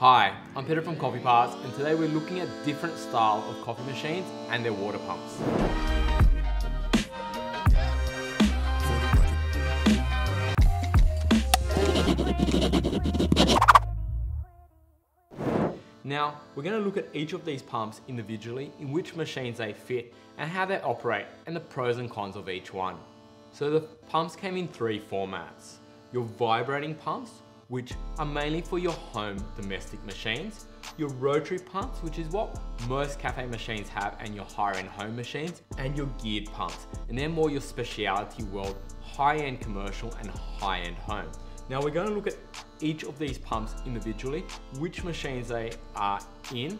Hi, I'm Peter from Coffee Parts and today we're looking at different style of coffee machines and their water pumps. Now, we're going to look at each of these pumps individually, in which machines they fit, and how they operate, and the pros and cons of each one. So the pumps came in three formats. Your vibrating pumps, which are mainly for your home domestic machines, your rotary pumps, which is what most cafe machines have and your higher end home machines, and your geared pumps, and they're more your specialty world, high end commercial and high end home. Now we're gonna look at each of these pumps individually, which machines they are in,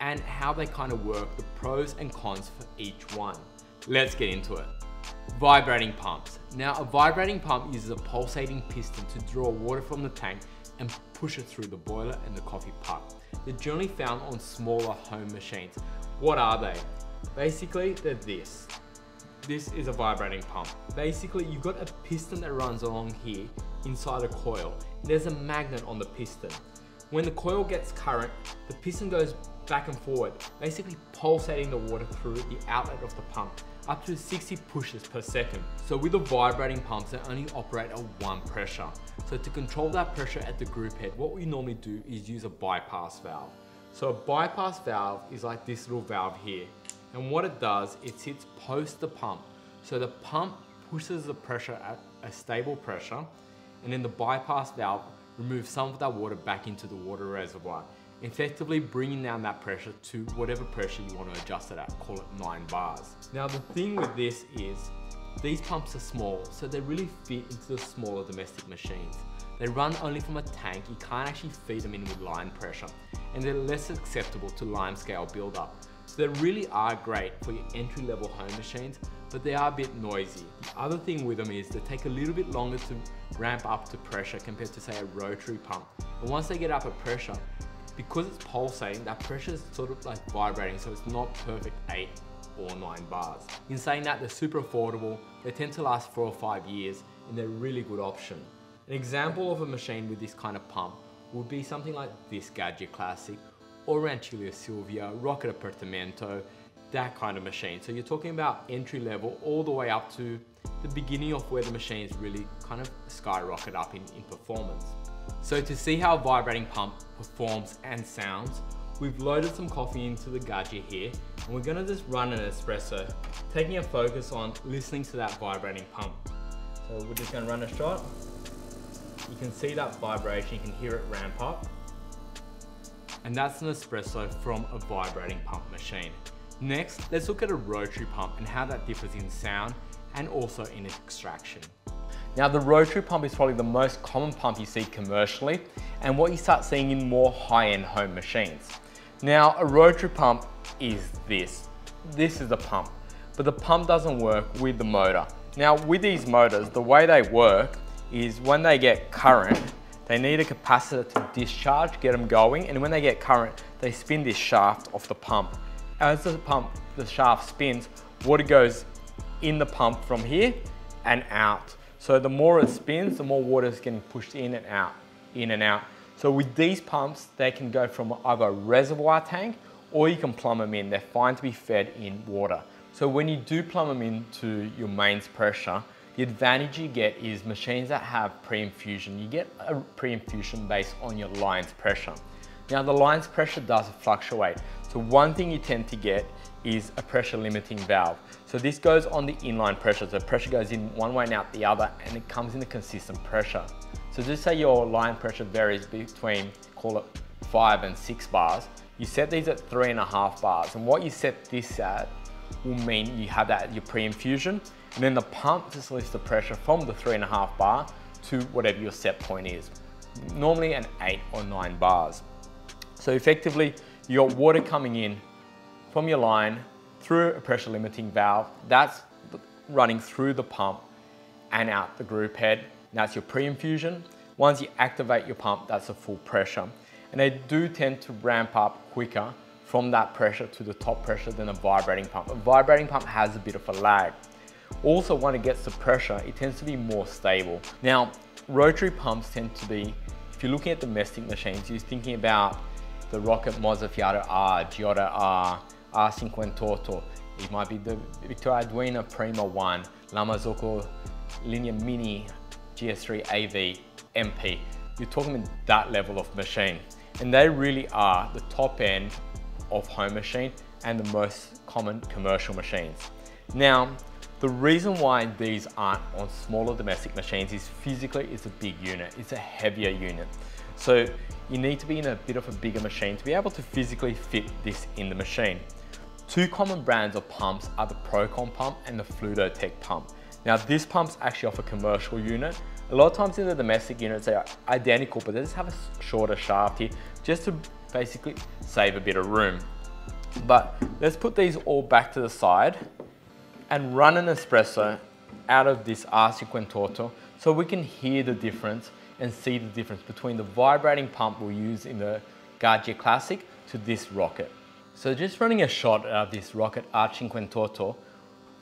and how they kind of work, the pros and cons for each one. Let's get into it. Vibrating pumps. Now a vibrating pump uses a pulsating piston to draw water from the tank and push it through the boiler and the coffee pot. They're generally found on smaller home machines. What are they? Basically, they're this. This is a vibrating pump. Basically, you've got a piston that runs along here inside a coil. There's a magnet on the piston. When the coil gets current, the piston goes back and forward, basically pulsating the water through the outlet of the pump up to 60 pushes per second. So with the vibrating pumps, they only operate at one pressure. So to control that pressure at the group head, what we normally do is use a bypass valve. So a bypass valve is like this little valve here. And what it does, it sits post the pump. So the pump pushes the pressure at a stable pressure, and then the bypass valve removes some of that water back into the water reservoir effectively bringing down that pressure to whatever pressure you want to adjust it at, call it nine bars. Now the thing with this is, these pumps are small, so they really fit into the smaller domestic machines. They run only from a tank, you can't actually feed them in with line pressure, and they're less acceptable to line scale buildup. So they really are great for your entry level home machines, but they are a bit noisy. The other thing with them is they take a little bit longer to ramp up to pressure compared to say a rotary pump. And once they get up at pressure, because it's pulsating, that pressure is sort of like vibrating, so it's not perfect eight or nine bars. In saying that, they're super affordable, they tend to last four or five years, and they're a really good option. An example of a machine with this kind of pump would be something like this Gaggia Classic, or Rancilio Silvia, Rocket Appartamento, that kind of machine. So you're talking about entry level all the way up to the beginning of where the machines really kind of skyrocket up in, in performance. So to see how a vibrating pump performs and sounds, we've loaded some coffee into the Gaggia here, and we're gonna just run an espresso, taking a focus on listening to that vibrating pump. So we're just gonna run a shot. You can see that vibration, you can hear it ramp up. And that's an espresso from a vibrating pump machine. Next, let's look at a rotary pump and how that differs in sound and also in extraction. Now the rotary pump is probably the most common pump you see commercially and what you start seeing in more high-end home machines. Now a rotary pump is this. This is the pump, but the pump doesn't work with the motor. Now with these motors, the way they work is when they get current, they need a capacitor to discharge, get them going, and when they get current, they spin this shaft off the pump. As the pump, the shaft spins, water goes in the pump from here and out. So the more it spins, the more water is getting pushed in and out, in and out. So with these pumps, they can go from either a reservoir tank or you can plumb them in. They're fine to be fed in water. So when you do plumb them into your mains pressure, the advantage you get is machines that have pre-infusion. You get a pre-infusion based on your lines pressure. Now the lines pressure does fluctuate. So one thing you tend to get is a pressure limiting valve. So this goes on the inline pressure. So pressure goes in one way and out the other and it comes in a consistent pressure. So just say your line pressure varies between, call it five and six bars. You set these at three and a half bars. And what you set this at will mean you have that your pre-infusion. And then the pump just lifts the pressure from the three and a half bar to whatever your set point is. Normally an eight or nine bars. So effectively, you got water coming in from your line through a pressure limiting valve. That's running through the pump and out the group head. That's your pre-infusion. Once you activate your pump, that's the full pressure. And they do tend to ramp up quicker from that pressure to the top pressure than a vibrating pump. A vibrating pump has a bit of a lag. Also, when it gets to pressure, it tends to be more stable. Now, rotary pumps tend to be if you're looking at domestic machines, you're thinking about the Rocket Mozzafiato R, Giotto R, R58, it might be the Victoria Arduino Prima 1, La Marzocco Linea Mini GS3 AV MP. You're talking about that level of machine. And they really are the top end of home machine and the most common commercial machines. Now, the reason why these aren't on smaller domestic machines is physically it's a big unit, it's a heavier unit. So you need to be in a bit of a bigger machine to be able to physically fit this in the machine. Two common brands of pumps are the Procon pump and the Fluid-o-Tech pump. Now this pump's actually off a commercial unit. A lot of times in the domestic units they are identical but they just have a shorter shaft here just to basically save a bit of room. But let's put these all back to the side and run an espresso out of this R58 so we can hear the difference and see the difference between the vibrating pump we use in the Gaggia Classic to this rocket. So just running a shot of this rocket R58,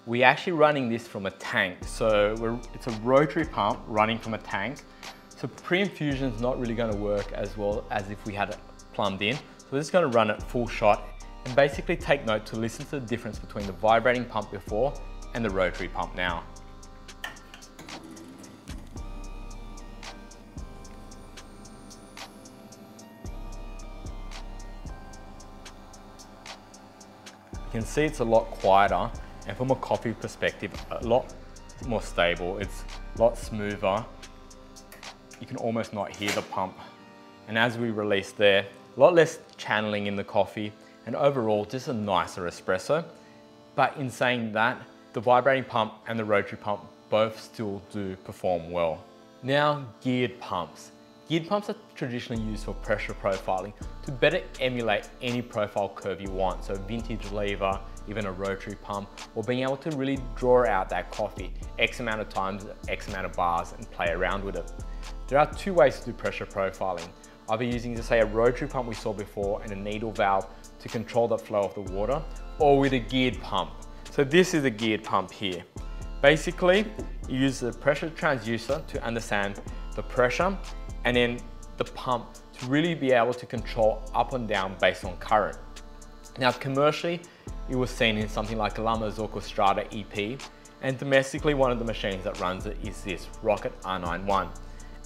we're actually running this from a tank. So it's a rotary pump running from a tank. So pre-infusion is not really gonna work as well as if we had it plumbed in. So we're just gonna run it full shot and basically take note to listen to the difference between the vibrating pump before and the rotary pump now. You can see it's a lot quieter and from a coffee perspective, a lot more stable. It's a lot smoother. You can almost not hear the pump. And as we release there, a lot less channeling in the coffee and overall just a nicer espresso. But in saying that, the vibrating pump and the rotary pump both still do perform well. Now, geared pumps. Geared pumps are traditionally used for pressure profiling to better emulate any profile curve you want. So vintage lever, even a rotary pump, or being able to really draw out that coffee X amount of times, X amount of bars and play around with it. There are two ways to do pressure profiling. Either using, to say, a rotary pump we saw before and a needle valve to control the flow of the water or with a geared pump. So this is a geared pump here. Basically, you use the pressure transducer to understand the pressure and then the pump to really be able to control up and down based on current. Now commercially, it was seen in something like a La Marzocco Strada EP and domestically one of the machines that runs it is this Rocket R91.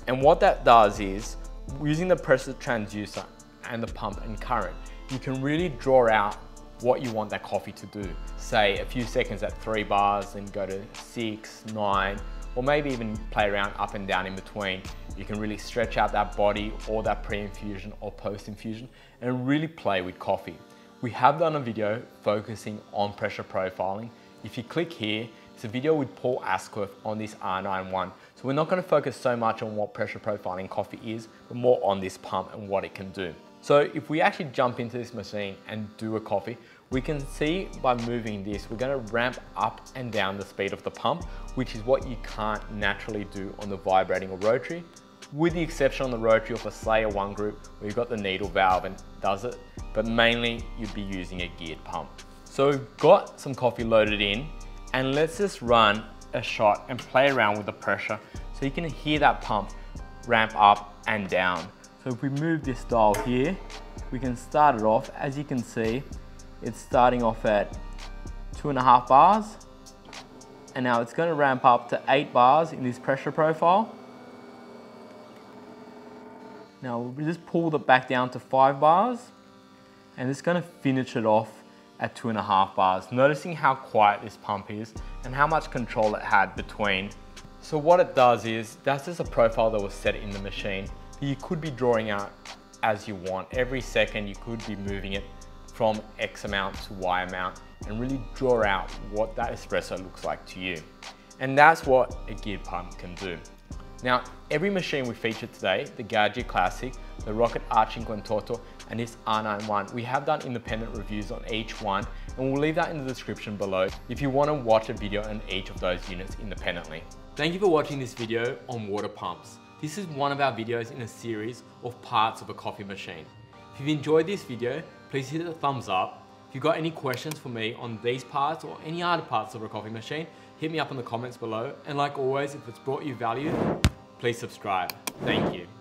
And what that does is, using the pressure transducer and the pump and current, you can really draw out what you want that coffee to do. Say a few seconds at three bars, then go to six, nine, or maybe even play around up and down in between. You can really stretch out that body or that pre-infusion or post-infusion and really play with coffee. We have done a video focusing on pressure profiling. If you click here, it's a video with Paul Asquith on this R91. So we're not gonna focus so much on what pressure profiling coffee is, but more on this pump and what it can do. So if we actually jump into this machine and do a coffee, we can see by moving this, we're gonna ramp up and down the speed of the pump, which is what you can't naturally do on the vibrating or rotary, with the exception on the rotary of a Slayer 1 group where you've got the needle valve and does it, but mainly you'd be using a geared pump. So we've got some coffee loaded in and let's just run a shot and play around with the pressure so you can hear that pump ramp up and down. So if we move this dial here, we can start it off. As you can see, it's starting off at two and a half bars. And now it's gonna ramp up to eight bars in this pressure profile. Now we'll just pull it back down to five bars and it's gonna finish it off at two and a half bars, noticing how quiet this pump is and how much control it had between. So what it does is, that's just a profile that was set in the machine you could be drawing out as you want. Every second you could be moving it from X amount to Y amount and really draw out what that espresso looks like to you. And that's what a gear pump can do. Now, every machine we featured today, the Gaggia Classic, the Rocket R58, and this R91, we have done independent reviews on each one, and we'll leave that in the description below if you want to watch a video on each of those units independently. Thank you for watching this video on water pumps. This is one of our videos in a series of parts of a coffee machine. If you've enjoyed this video, please hit the thumbs up. If you've got any questions for me on these parts or any other parts of a coffee machine, hit me up in the comments below. And like always, if it's brought you value, please subscribe. Thank you.